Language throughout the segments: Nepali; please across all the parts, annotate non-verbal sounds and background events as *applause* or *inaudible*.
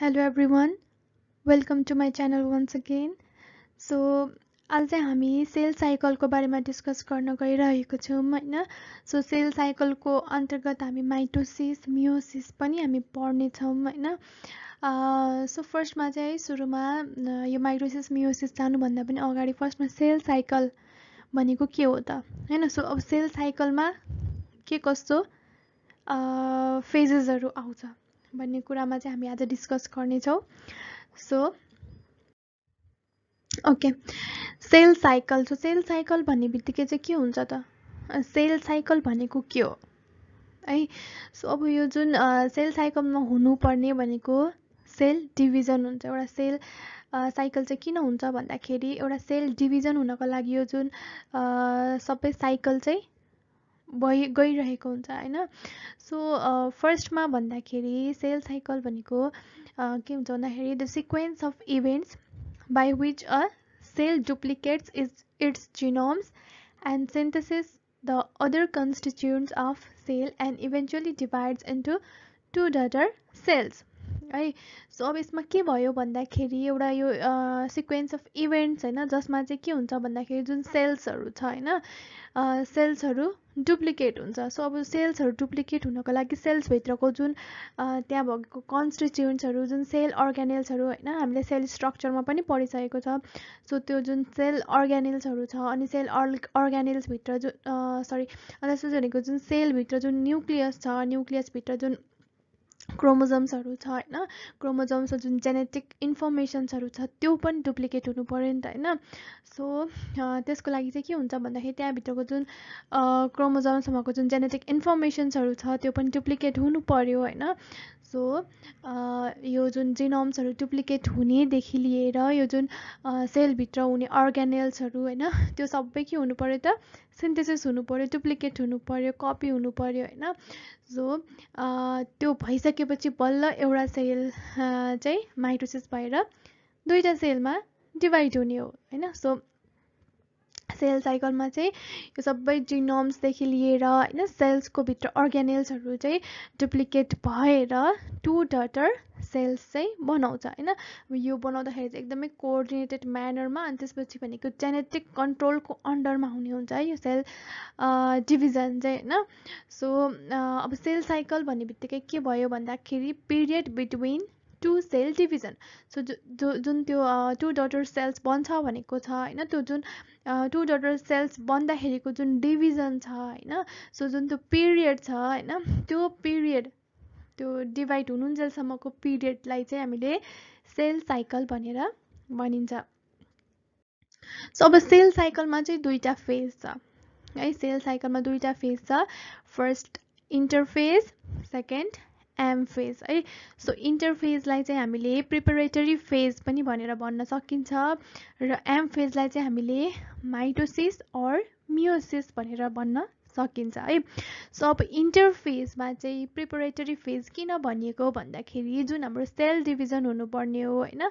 Hello everyone welcome to my channel once again so आज चाहिँ हामी सेल साइकलको बारेमा डिस्कस गर्न गइरहेको छौँ होइन? सो सेल साइकलको अन्तर्गत हामी माइटोसिस मियोसिस पनि हामी पढ्नेछौँ होइन? सो फर्स्टमा चाहिँ सुरुमा यो माइटोसिस मियोसिस जानुभन्दा पनि अगाडि फर्स्टमा सेल साइकल भनेको के हो त? होइन? सो अब सेल साइकलमा के कस्तो फेजेसहरू आउँछ। भन्ने कुरामा चाहिँ हामी आज डिस्कस गर्नेछौँ। So okay cell cycle so cell cycle भन्ने बित्तिकै चाहिँ के हुन्छ त? सेल साइकल भनेको के हो? है सो अब यो जुन सेल साइकलमा हुनुपर्ने भनेको सेल डिभिजन हुन्छ। एउटा सेल साइकल चाहिँ किन हुन्छ भन्दाखेरि एउटा सेल डिभिजन हुनको लागि यो जुन सबै साइकल चाहिँ भइ गइरहेको हुन्छ होइन? सो फर्स्टमा भन्दाखेरि सेल साइकल भनेको के हुन्छ भन्दाखेरि the sequence of events by which a cell duplicates is its genomes and synthesis the other constituents of cell and eventually divides into two daughter cells है सो अब यसमा के भयो भन्दाखेरि एउटा यो सिक्वेन्स अफ इभेन्ट्स होइन जसमा चाहिँ के हुन्छ भन्दाखेरि जुन सेल्सहरू छ होइन सेल्सहरू डुप्लिकेट हुन्छ। सो अब सेल्सहरू डुप्लिकेट हुनको लागि सेल्सभित्रको जुन त्यहाँ भएको कन्स्टिट्युन्ट्सहरू जुन सेल अर्ग्यानिल्सहरू होइन हामीले सेल स्ट्रक्चरमा पनि पढिसकेको छ। सो त्यो जुन सेल अर्ग्यानिल्सहरू छ अनि सेल अर् अर्ग्यानिल्सभित्र जुन सरी अन्त भनेको जुन सेलभित्र जुन न्युक्लियस छ न्युक्लियसभित्र जुन क्रोमोजम्सहरू छ होइन? क्रोमोजम्समा जुन जेनेटिक इन्फर्मेसन्सहरू छ त्यो पनि डुप्लिकेट हुनु पऱ्यो नि त होइन? सो त्यसको लागि चाहिँ के हुन्छ भन्दाखेरि त्यहाँभित्रको जुन क्रोमोजम्सहरूको जुन जेनेटिक इन्फर्मेसन्सहरू छ त्यो पनि डुप्लिकेट हुनु पऱ्यो होइन? सो यो जुन जिनोम्सहरू डुप्लिकेट हुनेदेखि लिएर यो जुन सेलभित्र हुने अर्ग्यानेल्सहरू होइन? त्यो सबै के हुनु पऱ्यो त? सिन्थेसिस हुनु पऱ्यो डुप्लिकेट हुनु पऱ्यो कपी हुनु पऱ्यो होइन सो त्यो भइसकेपछि बल्ल एउटा सेल चाहिँ माइटोसिस भएर दुईवटा सेलमा डिभाइड हुने हो होइन? सो सेल साइकलमा चाहिँ यो सबै जिनोम्सदेखि लिएर होइन? सेल्सको भित्र अर्ग्यानेल्सहरू चाहिँ डुप्लिकेट भएर टु डटर सेल्स चाहिँ बनाउँछ होइन? यो बनाउँदाखेरि चाहिँ एकदमै कोअर्डिनेटेड म्यानरमा अनि त्यसपछि भनेको जेनेटिक कन्ट्रोलको अन्डरमा हुने हुन्छ है यो सेल डिभिजन चाहिँ होइन? सो अब सेल साइकल भन्ने बित्तिकै के भयो भन्दाखेरि period between two cell division. So जो जुन त्यो टु डटर सेल्स बन्छ भनेको छ होइन? त्यो जुन टु डटर सेल्स बन्दाखेरिको जुन डिभिजन छ होइन? सो जुन त्यो पिरियड छ होइन? त्यो पिरियड त्यो डिभाइड हुनुन्जेलसम्मको पिरियडलाई चाहिँ हामीले सेल साइकल भनेर भनिन्छ। सो अब सेल साइकलमा चाहिँ दुईवटा फेज छ। है सेल साइकलमा दुईवटा फेज छ। First interphase second M phase है। सो इन्टरफेजलाई चाहिँ हामीले प्रिपरेटरी फेज पनि भनेर भन्न सकिन्छ र एम फेजलाई चाहिँ हामीले माइटोसिस अर मियोसिस भनेर भन्न सकिन्छ है? सो अब इन्टरफेजमा चाहिँ प्रिपरेटरी फेज किन भनिएको भन्दाखेरि जुन हाम्रो सेल डिभिजन हुनुपर्ने हो होइन?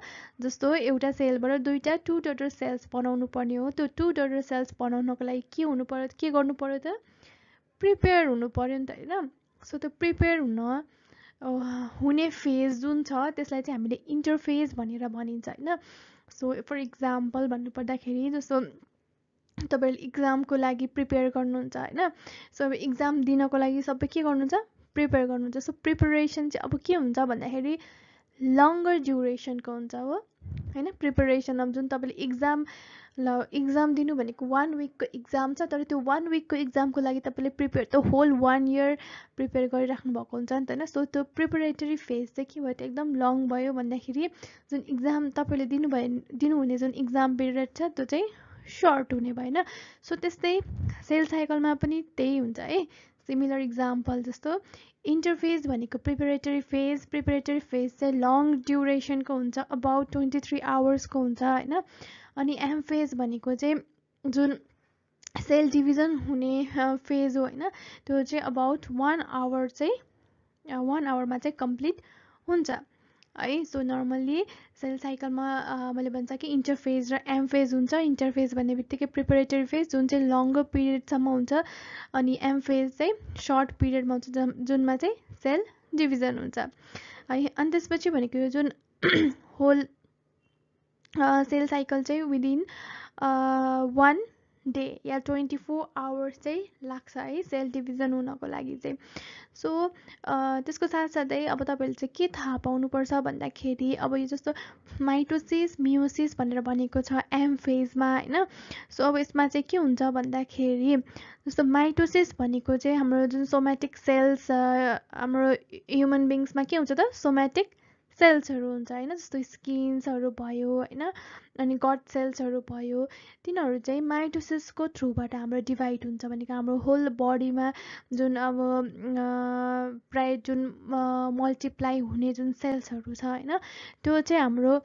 जस्तो एउटा सेलबाट दुईवटा टु डटर सेल्स बनाउनु पर्ने हो त्यो टु डटर सेल्स बनाउनको लागि के हुनु पऱ्यो के गर्नु पऱ्यो त? प्रिपेयर हुनु पऱ्यो नि त होइन? सो त्यो प्रिपेयर हुन हुने फेज जुन छ त्यसलाई चाहिँ हामीले इन्टरफेज भनेर भनिन्छ होइन? सो फर इक्जाम्पल भन्नुपर्दाखेरि जस्तो तपाईँहरूले इक्जामको लागि प्रिपेयर गर्नुहुन्छ होइन? सो अब इक्जाम दिनको लागि सबै के गर्नुहुन्छ? प्रिपेयर गर्नुहुन्छ। सो प्रिपरेसन चाहिँ अब के हुन्छ भन्दाखेरि लङ्गर ड्युरेसनको हुन्छ हो होइन? प्रिपरेसन अब जुन तपाईँले इक्जाम ल इक्जाम दिनु भनेको वान विकको इक्जाम छ तर त्यो वान विकको इक्जामको लागि तपाईँले प्रिपेयर त होल वान इयर प्रिपेयर गरिराख्नु भएको हुन्छ नि त होइन? सो त्यो प्रिपेरेटरी फेज चाहिँ के भयो? त एकदम लङ भयो भन्दाखेरि जुन इक्जाम तपाईँले दिनुभयो दिनुहुने जुन इक्जाम पिरियड छ त्यो चाहिँ सर्ट हुने भएन। सो त्यस्तै सेल साइकलमा पनि त्यही हुन्छ है। सिमिलर इक्जाम्पल जस्तो इन्टरफेज भनेको प्रिपेरेटरी फेज प्रिपेरेटरी फेज चाहिँ लङ ड्युरेसनको हुन्छ अबाउट ट्वेन्टी थ्री आवर्सको हुन्छ होइन? अनि एम फेज भनेको चाहिँ जुन सेल डिभिजन हुने फेज हो होइन? त्यो चाहिँ अबाउट वान आवर चाहिँ वान आवरमा चाहिँ कम्प्लिट हुन्छ। है। सो नर्मल्ली सेल साइकलमा मैले भन्छ कि इन्टरफेज र एम फेज हुन्छ। इन्टरफेज भन्ने बित्तिकै प्रिपेरेटरी फेज जुन चाहिँ लङ्गर पिरियडसम्म हुन्छ। अनि एम फेज चाहिँ सर्ट पिरियडमा हुन्छ जुनमा चाहिँ सेल डिभिजन हुन्छ। है अनि त्यसपछि भनेको यो जुन होल सेल साइकल चाहिँ विदिन वान डे या ट्वेन्टी फोर आवर्स चाहिँ लाग्छ है सेल डिभिजन हुनको लागि चाहिँ। सो त्यसको साथसाथै अब तपाईँहरूले चाहिँ के थाहा पाउनुपर्छ भन्दाखेरि अब यो जस्तो माइटोसिस मियोसिस भनेर भनेको छ एम फेजमा होइन? सो अब यसमा चाहिँ के हुन्छ भन्दाखेरि जस्तो माइटोसिस भनेको चाहिँ हाम्रो जुन सोमेटिक सेल्स हाम्रो ह्युमन बिङ्समा के हुन्छ त? सोमेटिक सेल्सहरू हुन्छ होइन? जस्तो स्किन्सहरू भयो होइन? अनि गट सेल्सहरू भयो तिनीहरू चाहिँ माइटोसिसको थ्रुबाट हाम्रो डिभाइड हुन्छ भनेको हाम्रो होल बडीमा जुन अब प्राय जुन मल्टिप्लाई हुने जुन सेल्सहरू छ होइन? त्यो चाहिँ हाम्रो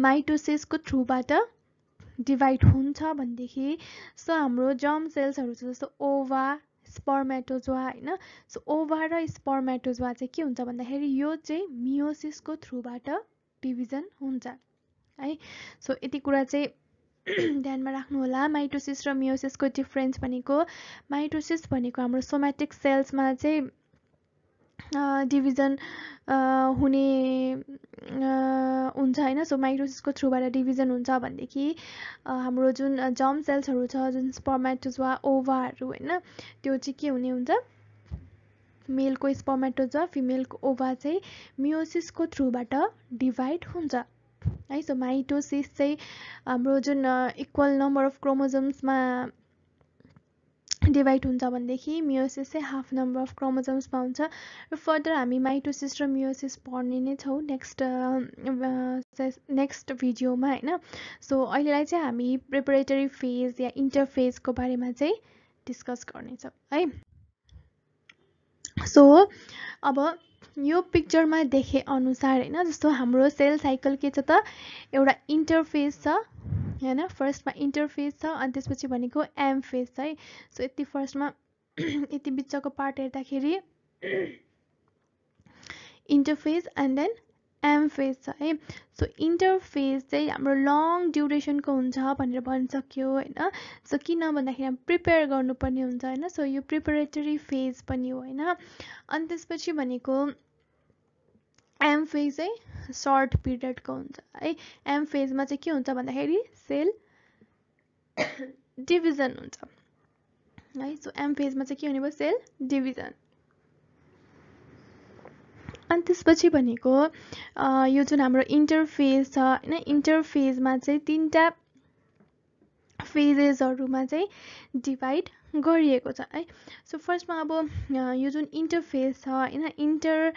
माइटोसिसको थ्रुबाट डिभाइड हुन्छ भनेदेखि सो हाम्रो जर्म सेल्सहरू छ जस्तो ओभा स्पर्मेटोजोआ होइन? सो ओभा र स्पर्मेटोजोआ चाहिँ के हुन्छ भन्दाखेरि यो चाहिँ मियोसिसको थ्रुबाट डिभिजन हुन्छ है? सो यति कुरा चाहिँ *clears throat* ध्यानमा राख्नु होला माइटोसिस र मियोसिसको डिफ्रेन्स भनेको माइटोसिस भनेको हाम्रो सोमेटिक सेल्समा चाहिँ डिभिजन हुने हुन्छ होइन। सो माइक्रोसिसको थ्रुबाट डिभिजन हुन्छ भनेदेखि हाम्रो जुन जम सेल्सहरू छ जुन स्पर्मेटोजवा ओभाहरू होइन त्यो चाहिँ के हुने हुन्छ? मेलको स्पर्मेटोजवा फिमेलको ओभा चाहिँ मियोसिसको थ्रुबाट डिभाइड हुन्छ। है सो माइटोसिस चाहिँ हाम्रो जुन इक्वल नम्बर अफ क्रोमोजम्समा डिभाइड हुन्छ भनेदेखि मियोसिस चाहिँ हाफ नम्बर अफ क्रोमोजम्समा हुन्छ र फर्दर हामी माइटोसिस र मियोसिस पढ्ने नै छौँ नेक्स्ट नेक्स्ट भिडियोमा होइन? सो अहिलेलाई चाहिँ हामी प्रिपरेटरी फेज या इन्टरफेजको बारेमा चाहिँ डिस्कस गर्नेछौँ है? सो अब यो पिक्चरमा देखे अनुसार होइन? जस्तो हाम्रो सेल साइकल के छ त एउटा इन्टरफेज छ होइन फर्स्टमा इन्टरफेस छ अनि त्यसपछि भनेको एम फेस है। सो यति फर्स्टमा *clears throat* यति बिचको पार्ट हेर्दाखेरि interface and then M phase छ है। सो इन्टरफेज चाहिँ हाम्रो लङ ड्युरेसनको हुन्छ भनेर भन्न सक्यो होइन। सो किन भन्दाखेरि हामी प्रिपेयर गर्नुपर्ने हुन्छ होइन। सो यो प्रिपेरेटरी फेज पनि हो होइन। अनि त्यसपछि भनेको एम फेज चाहिँ सर्ट पिरियडको हुन्छ है। एम फेजमा चाहिँ के हुन्छ भन्दाखेरि सेल डिभिजन हुन्छ है। सो एम फेजमा चाहिँ के हुने भयो सेल डिभिजन अनि त्यसपछि भनेको यो जुन हाम्रो इन्टरफेज छ होइन इन्टरफेजमा चाहिँ तिनवटा फेजेसहरूमा चाहिँ डिभाइड गरिएको छ है। सो फर्स्टमा अब यो जुन इन्टरफेस छ होइन इन्टर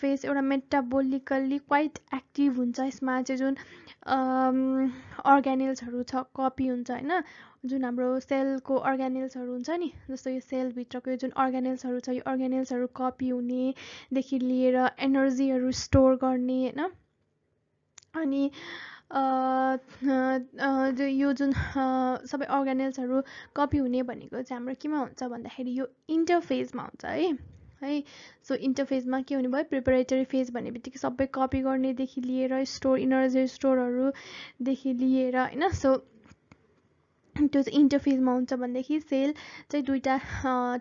फेस एउटा मेटाबोलिकल्ली क्वाइट एक्टिभ हुन्छ यसमा चाहिँ जुन अर्ग्यानिल्सहरू छ कपी हुन्छ होइन। जुन हाम्रो सेलको अर्ग्यानिल्सहरू हुन्छ नि जस्तो यो सेलभित्रको यो जुन अर्ग्यानिल्सहरू छ यो अर्ग्यानिल्सहरू कपी हुनेदेखि लिएर एनर्जीहरू स्टोर गर्ने होइन। अनि यो जुन सबै अर्ग्यानिल्सहरू कपी हुने भनेको चाहिँ हाम्रो केमा हुन्छ भन्दाखेरि यो इन्टरफेजमा हुन्छ है। है सो इन्टरफेजमा के हुने भयो? प्रिपेरेटरी फेज भन्ने बित्तिकै सबै कपी गर्नेदेखि लिएर स्टोर इनर्जी स्टोरहरूदेखि लिएर होइन? सो त्यो चाहिँ इन्टरफेजमा हुन्छ भनेदेखि सेल चाहिँ दुईवटा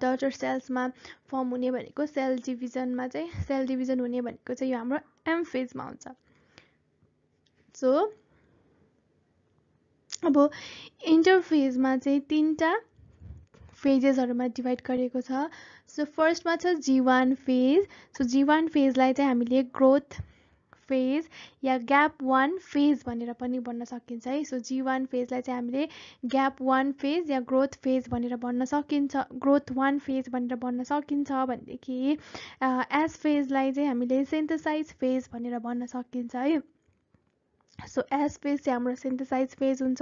डटर सेल्समा फर्म हुने भनेको सेल डिभिजनमा चाहिँ सेल डिभिजन हुने भनेको चाहिँ यो हाम्रो एम फेजमा हुन्छ। सो अब इन्टरफेजमा चाहिँ तिनवटा फेजेसहरूमा डिभाइड गरेको छ। सो फर्स्टमा छ जीवान फेज सो जीवान फेजलाई चाहिँ हामीले ग्रोथ फेज या ग्याप वान फेज भनेर पनि भन्न सकिन्छ है। सो जी वान फेजलाई चाहिँ हामीले ग्याप वान फेज या ग्रोथ फेज भनेर भन्न सकिन्छ ग्रोथ वान फेज भनेर भन्न सकिन्छ भनेदेखि एस फेजलाई चाहिँ हामीले सेन्थसाइज फेज भनेर भन्न सकिन्छ है। सो एस फेज चाहिँ हाम्रो सिन्थेसाइज फेज हुन्छ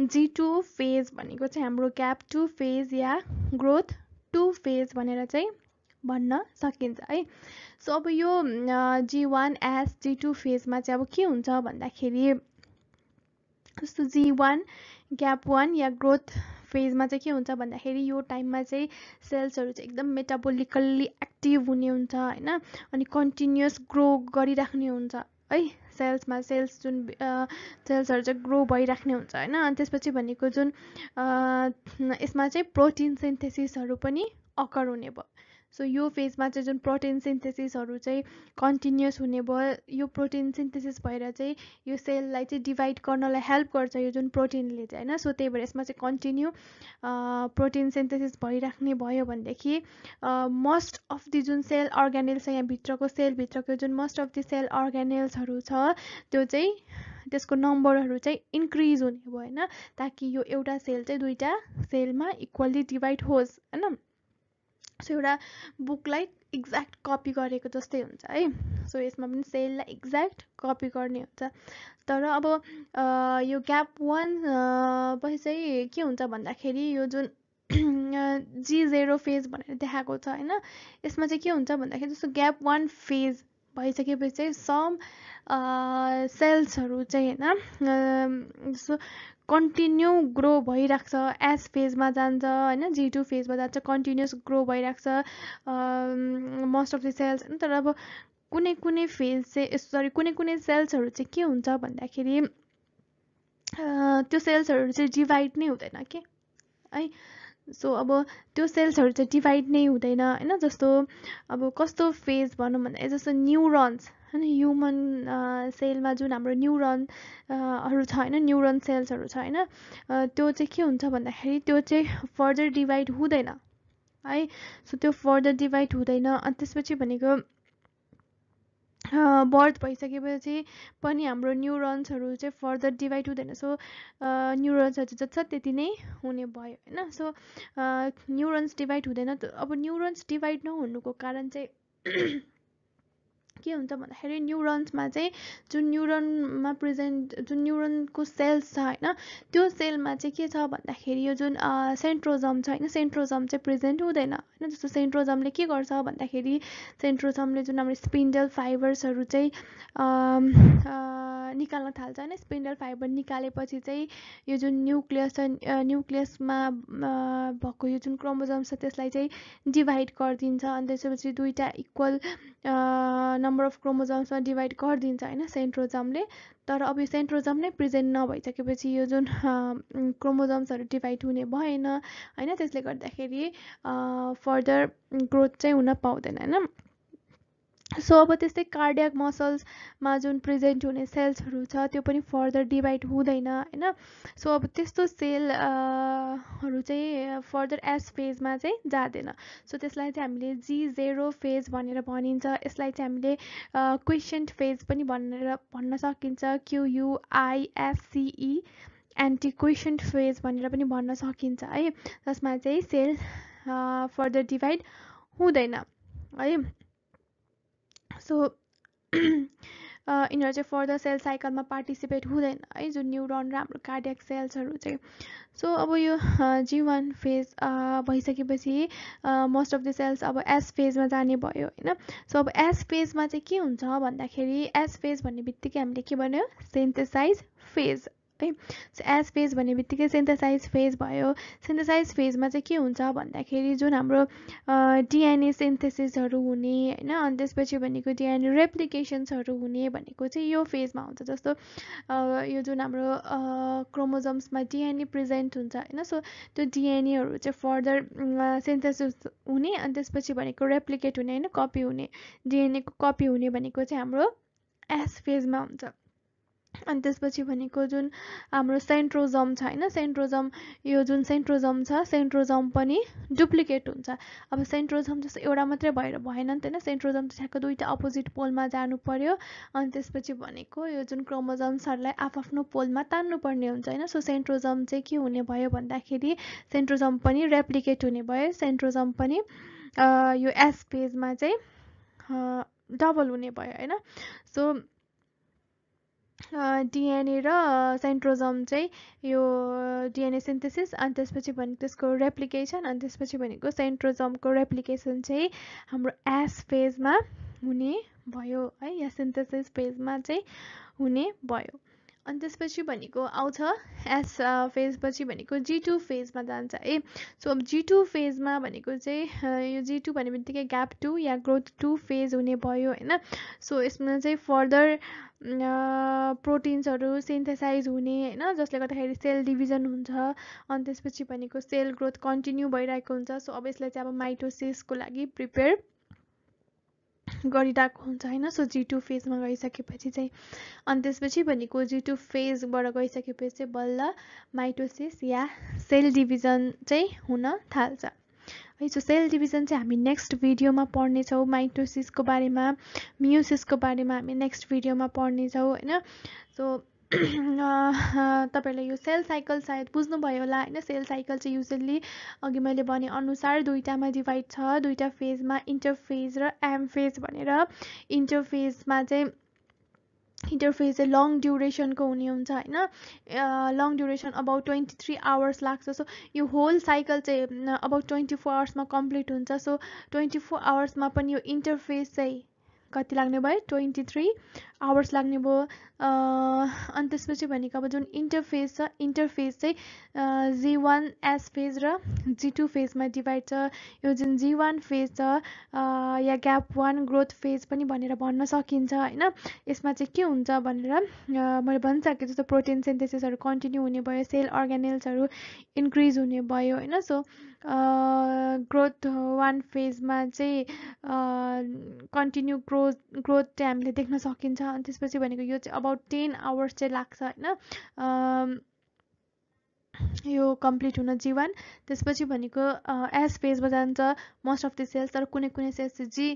जी टू फेज भनेको चाहिँ हाम्रो ग्याप टू फेज या ग्रोथ टू फेज भनेर चाहिँ भन्न सकिन्छ है। सो अब यो G one S G two फेजमा चाहिँ अब के हुन्छ भन्दाखेरि जस्तो जी वान ग्याप वान या ग्रोथ फेजमा चाहिँ के हुन्छ भन्दाखेरि यो टाइममा चाहिँ सेल्सहरू चाहिँ एकदम मेटाबोलिकल्ली एक्टिभ हुने हुन्छ होइन। अनि कन्टिन्युस ग्रो गरिराख्ने हुन्छ। है सेल्समा सेल्स जुन सेल्सहरू चाहिँ ग्रो भइराख्ने हुन्छ होइन? अनि त्यसपछि भनेको जुन यसमा चाहिँ प्रोटिन सिन्थेसिसहरू पनि अकर हुने भयो। सो यो फेजमा चाहिँ जुन प्रोटिन सिन्थेसिसहरू चाहिँ कन्टिन्युस हुने भयो यो प्रोटिन सिन्थेसिस भएर चाहिँ यो सेललाई चाहिँ डिभाइड गर्नलाई हेल्प गर्छ यो जुन प्रोटिनले चाहिँ होइन? सो त्यही भएर यसमा चाहिँ कन्टिन्यू प्रोटिन सिन्थेसिस भइराख्ने भयो भनेदेखि मोस्ट अफ दि जुन सेल अर्ग्यानिल्स छ यहाँभित्रको सेलभित्रको जुन मोस्ट अफ दि सेल अर्ग्यानिल्सहरू छ त्यो चाहिँ त्यसको नम्बरहरू चाहिँ इन्क्रिज हुने भयो होइन? ताकि यो एउटा सेल चाहिँ दुईवटा सेलमा इक्वल्ली डिभाइड होस् होइन? सो एउटा बुकलाई एक्ज्याक्ट कपी गरेको जस्तै हुन्छ है। सो यसमा पनि सेललाई एक्ज्याक्ट कपी गर्ने हुन्छ। तर अब यो ग्याप वान पछि चाहिँ के हुन्छ भन्दाखेरि यो जुन जी जेरो फेज भनेर देखाएको छ होइन यसमा चाहिँ के हुन्छ भन्दाखेरि जस्तो ग्याप वान फेज भइसकेपछि चाहिँ सम सेल्सहरू चाहिँ होइन जस्तो कन्टिन्यू ग्रो भइरहेको छ एस फेजमा जान्छ होइन जी टू फेजमा जान्छ कन्टिन्युस ग्रो भइरहेको छ मोस्ट अफ द सेल्स होइन तर अब कुनै कुनै फेज चाहिँ सरी कुनै कुनै सेल्सहरू चाहिँ के हुन्छ भन्दाखेरि त्यो सेल्सहरू चाहिँ डिभाइड नै हुँदैन के? है? सो अब त्यो सेल्सहरू चाहिँ डिभाइड नै हुँदैन होइन? जस्तो अब कस्तो फेज भनौँ भन्दा जस्तो न्युरोन्स होइन? ह्युमन सेलमा जुन हाम्रो न्युरोनहरू छ होइन? न्युरोन सेल्सहरू छ होइन? त्यो चाहिँ के हुन्छ भन्दाखेरि त्यो चाहिँ फर्दर डिभाइड हुँदैन है? सो त्यो फर्दर डिभाइड हुँदैन। अनि त्यसपछि भनेको बर्थ भइसकेपछि पनि हाम्रो न्युरोन्सहरू चाहिँ फर्दर डिभाइड हुँदैन। सो न्युरोन्सहरू जति छ त्यति नै हुने भयो होइन? सो न्युरोन्स डिभाइड हुँदैन अब न्युरोन्स डिभाइड नहुनुको कारण चाहिँ के हुन्छ भन्दाखेरि न्युरोन्समा चाहिँ जुन न्युरोनमा प्रेजेन्ट जुन न्युरोनको सेल्स छ होइन त्यो सेलमा चाहिँ के छ भन्दाखेरि यो जुन सेन्ट्रोजम छ होइन सेन्ट्रोजम चाहिँ प्रेजेन्ट हुँदैन होइन जस्तो सेन्ट्रोजमले के गर्छ भन्दाखेरि सेन्ट्रोजमले जुन हाम्रो स्पिन्डल फाइबर्सहरू चाहिँ निकाल्न थाल्छ होइन स्पिन्डल फाइबर निकालेपछि चाहिँ यो जुन न्युक्लियस छ न्युक्लियसमा भएको यो जुन क्रोमोजम छ त्यसलाई चाहिँ डिभाइड गरिदिन्छ अनि त्यसपछि दुईवटा इक्वल नम्बर अफ क्रोमोजम्समा डिभाइड गरिदिन्छ होइन सेन्ट्रोजमले तर अब यो सेन्ट्रोजम नै प्रेजेन्ट नभइसकेपछि यो जुन क्रोमोजम्सहरू डिभाइड हुने भएन होइन त्यसले गर्दाखेरि फर्दर ग्रोथ चाहिँ हुन पाउँदैन होइन। सो अब त्यस्तै कार्डियक मसल्समा जुन प्रेजेन्ट हुने सेल्सहरू छ त्यो पनि फर्दर डिभाइड हुँदैन होइन? सो अब त्यस्तो सेलहरू चाहिँ फर्दर एस फेजमा चाहिँ जाँदैन। सो त्यसलाई चाहिँ हामीले जी जेरो फेज भनेर भनिन्छ। यसलाई चाहिँ हामीले क्वेसन्ट फेज पनि भनेर भन्न सकिन्छ। क्युयुआइएससिई एन्टी क्वेसन्ट फेज भनेर पनि भन्न सकिन्छ है? जसमा चाहिँ सेल फर्दर डिभाइड हुँदैन है? सो *clears throat* यिनीहरू चाहिँ फर्दर सेल साइकलमा पार्टिसिपेट हुँदैन है जुन न्युरोन र हाम्रो कार्डियक सेल्सहरू चाहिँ। सो अब यो जी वान फेज भइसकेपछि मोस्ट अफ द सेल्स अब एस फेजमा जाने भयो होइन। सो अब एस फेजमा चाहिँ के हुन्छ भन्दाखेरि एस फेज भन्ने बित्तिकै हामीले के भन्यो? सेन्थेसाइज फेज है। एस फेज भन्ने बित्तिकै सिन्थेसाइज फेज भयो। सिन्थेसाइज फेजमा चाहिँ के हुन्छ भन्दाखेरि जुन हाम्रो डिएनए सिन्थेसिसहरू हुने होइन? अनि त्यसपछि भनेको डिएनए रेप्लिकेसन्सहरू हुने भनेको चाहिँ यो फेजमा हुन्छ। जस्तो यो जुन हाम्रो क्रोमोजम्समा डिएनए प्रेजेन्ट हुन्छ होइन? सो त्यो डिएनएहरू चाहिँ फर्दर सिन्थेसिस हुने अनि त्यसपछि भनेको रेप्लिकेट हुने होइन? कपी हुने डिएनएको कपी हुने भनेको चाहिँ हाम्रो एस फेजमा हुन्छ। अनि त्यसपछि भनेको जुन हाम्रो सेन्ट्रोजम छ होइन? सेन्ट्रोजम यो जुन सेन्ट्रोजम छ सेन्ट्रोजम पनि डुप्लिकेट हुन्छ। अब सेन्ट्रोजम जस्तो एउटा मात्रै भएर भएन नि त होइन? सेन्ट्रोजम ठ्याक्क दुईवटा अपोजिट पोलमा जानु पर्यो। अनि त्यसपछि भनेको यो जुन क्रोमोजम्सहरूलाई आफ्नो पोलमा तान्नुपर्ने हुन्छ होइन? सो सेन्ट्रोजम चाहिँ के हुने भयो भन्दाखेरि सेन्ट्रोजम पनि रेप्लिकेट हुने भयो। सेन्ट्रोजम पनि यो एस पेजमा चाहिँ डबल हुने भयो होइन? सो डिएनए र सेन्ट्रोजम चाहिँ यो डिएनए सिन्थेसिस अनि त्यसपछि भनेको त्यसको रेप्लिकेसन अनि त्यसपछि भनेको सेन्ट्रोजमको रेप्लिकेसन चाहिँ हाम्रो एस फेजमा हुने भयो है या सिन्थेसिस फेजमा चाहिँ हुने भयो। अनि त्यसपछि भनेको आउँछ एस फेजपछि भनेको जी टू फेजमा जान्छ है। सो अब जी टू फेजमा भनेको चाहिँ यो जी टू भन्ने बित्तिकै ग्याप टू या ग्रोथ टू फेज हुने भयो होइन। सो यसमा चाहिँ फर्दर प्रोटिन्सहरू सिन्थेसाइज हुने होइन। जसले गर्दाखेरि सेल डिभिजन हुन्छ। अनि त्यसपछि भनेको सेल ग्रोथ कन्टिन्यू भइरहेको हुन्छ। सो अब यसलाई चाहिँ अब माइटोसिसको लागि प्रिपेयर गरिरहेको हुन्छ होइन? सो जी टू फेजमा गइसकेपछि चाहिँ अनि त्यसपछि भनेको जी टू फेजबाट गइसकेपछि चाहिँ बल्ल माइटोसिस या सेल डिभिजन चाहिँ हुन थाल्छ। है सो सेल डिभिजन चाहिँ हामी नेक्स्ट भिडियोमा पढ्नेछौँ। माइटोसिसको बारेमा मियोसिसको बारेमा हामी नेक्स्ट भिडियोमा पढ्नेछौँ होइन? सो *clears throat* तपाईँलाई यो सेल साइकल सायद बुझ्नुभयो होला होइन? सेल साइकल चाहिँ युजल्ली अघि मैले भने अनुसार दुईवटामा डिभाइड छ दुईवटा फेजमा इन्टरफेज र एम फेज भनेर। इन्टरफेजमा चाहिँ इन्टरफेज चाहिँ लङ ड्युरेसनको हुने हुन्छ होइन? Long duration about twenty three hours लाग्छ। सो यो होल साइकल चाहिँ अबाउट ट्वेन्टी फोर आवर्समा कम्प्लिट हुन्छ। सो ट्वेन्टी फोर आवर्समा पनि यो इन्टरफेस चाहिँ कति लाग्ने भयो? ट्वेन्टी थ्री आवर्स लाग्ने भयो। अनि त्यसपछि भनेको अब जुन इन्टरफेज छ इन्टरफेज चाहिँ जी वान एस फेज र जी टू फेजमा डिभाइड छ। यो जुन जी वान फेज छ या ग्याप वान ग्रोथ फेज पनि भनेर भन्न सकिन्छ होइन? यसमा चाहिँ के हुन्छ भनेर मैले भनिसकेँ जस्तो प्रोटिन सिन्थेसिसहरू कन्टिन्यू हुने भयो सेल अर्ग्यानिल्सहरू इन्क्रिज हुने भयो होइन? सो ग्रोथ वान फेजमा चाहिँ कन्टिन्यू ग्रोथ ग्रोथ चाहिँ हामीले देख्न सकिन्छ। अनि त्यसपछि भनेको यो चाहिँ अबाउट टेन आवर्स चाहिँ लाग्छ होइन। यो कम्प्लिट हुन जीवन। त्यसपछि भनेको एस फेजमा जान्छ मोस्ट अफ द सेल्स तर कुनै कुनै सेल्स चाहिँ जी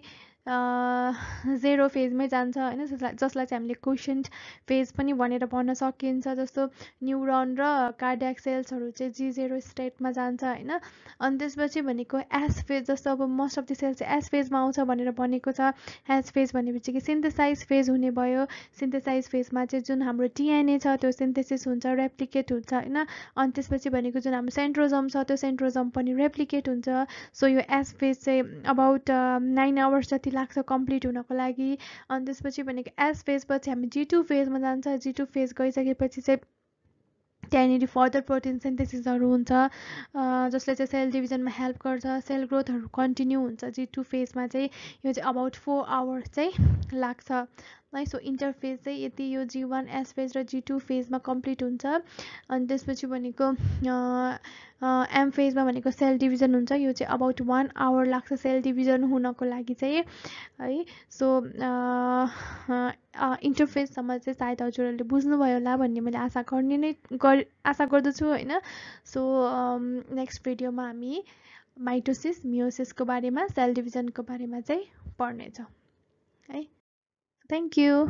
जेरो फेजमै जान्छ होइन? जसलाई जसलाई चाहिँ हामीले क्वेसन्ट फेज पनि भनेर भन्न सकिन्छ जस्तो न्युरोन र कार्डियाक सेल्सहरू चाहिँ जी जेरो स्टेटमा जान्छ होइन? अनि त्यसपछि भनेको एस फेज जस्तो अब मोस्ट अफ द सेल्स चाहिँ एस फेजमा आउँछ भनेर भनेको छ। एस फेज भने बित्तिकै सिन्थेसाइज फेज हुने भयो। सिन्थेसाइज फेजमा चाहिँ जुन हाम्रो डिएनए छ त्यो सिन्थेसिस हुन्छ रेप्लिकेट हुन्छ होइन? अनि त्यसपछि भनेको जुन हाम्रो सेन्ट्रोजम छ त्यो सेन्ट्रोजम पनि रेप्लिकेट हुन्छ। सो यो एस फेज चाहिँ अबाउट नाइन आवर्स जति लाग्छ कम्प्लिट हुनको लागि। अनि त्यसपछि भनेको एस फेजपछि हामी जी टू फेजमा जान्छ। जी टू फेज गइसकेपछि चाहिँ त्यहाँनिर फर्दर प्रोटिन सिन्थेसिसहरू हुन्छ जसले चाहिँ सेल डिभिजनमा हेल्प गर्छ सेल ग्रोथहरू कन्टिन्यू हुन्छ जी टू फेजमा चाहिँ यो चाहिँ अबाउट फोर आवर्स चाहिँ लाग्छ। है सो इन्टरफेज चाहिँ यति यो जी वान एस फेज र जी टू फेजमा कम्प्लिट हुन्छ। अनि त्यसपछि भनेको एम फेजमा भनेको सेल डिभिजन हुन्छ। यो चाहिँ अबाउट वान आवर लाग्छ सेल डिभिजन हुनको लागि चाहिँ। है सो इन्टरफेससम्म चाहिँ सायद हजुरहरूले बुझ्नुभयो होला भन्ने मैले आशा गर्ने नै गर आशा गर्दछु होइन? सो नेक्स्ट भिडियोमा हामी माइटोसिस मियोसिसको बारेमा सेल डिभिजनको बारेमा चाहिँ पढ्नेछौँ। है? Thank you